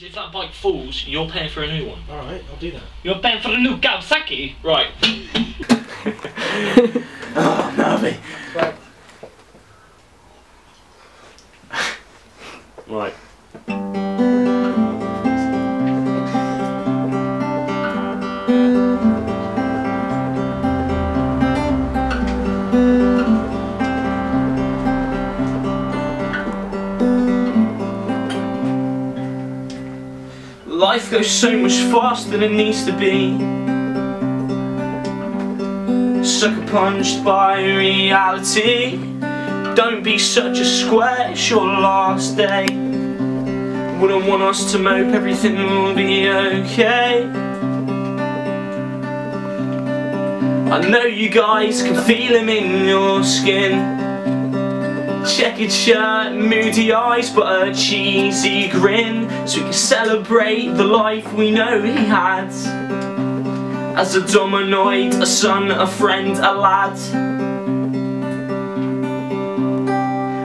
Because if that bike falls, you're paying for a new one. Alright, I'll do that. You're paying for a new Kawasaki? Right. Oh, nervy. Right. Life goes so much faster than it needs to be. Sucker punched by reality. Don't be such a square, it's your last day. Wouldn't want us to mope, everything will be okay. I know you guys can feel him in your skin. Checkered shirt, moody eyes, but a cheesy grin. So we can celebrate the life we know he had. As a dominoid, a son, a friend, a lad.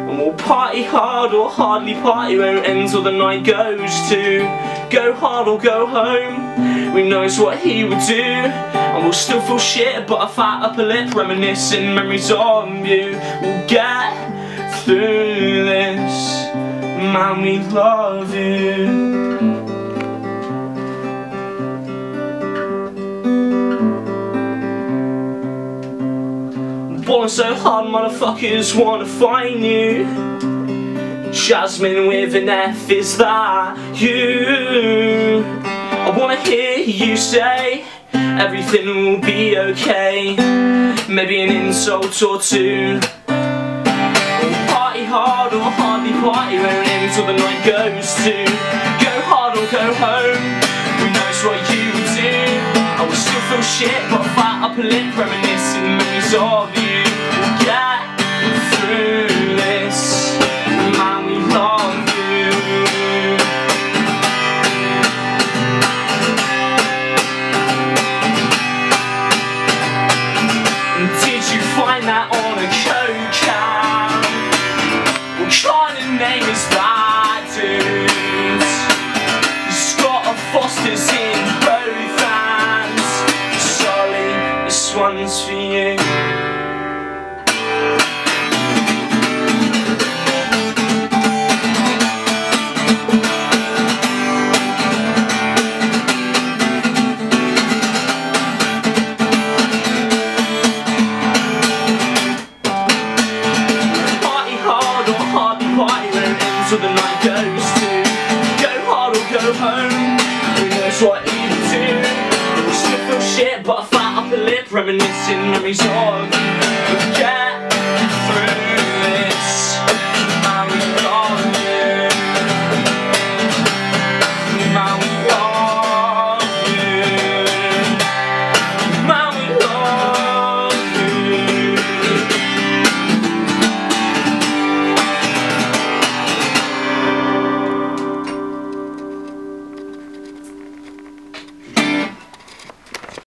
And we'll party hard or hardly party won't end till the night goes to Go hard or go home, we knows what he would do? And we'll still feel shit but a fat upper lip reminiscing memories of you. We'll get through this, man, we love you. Balling so hard, motherfuckers wanna find you. Jasmine with an F, is that you? I wanna hear you say everything will be okay. Maybe an insult or two hard or hardly party won't end till the night goes to. Go hard or go home, who knows what you do. I will still feel shit but a fat upper lip reminiscing memories of you. We'll get through this, man we love you. Did you find that till the night goes to Go hard or go home, who knows what you do? We still feel shit but a lip reminiscing memories of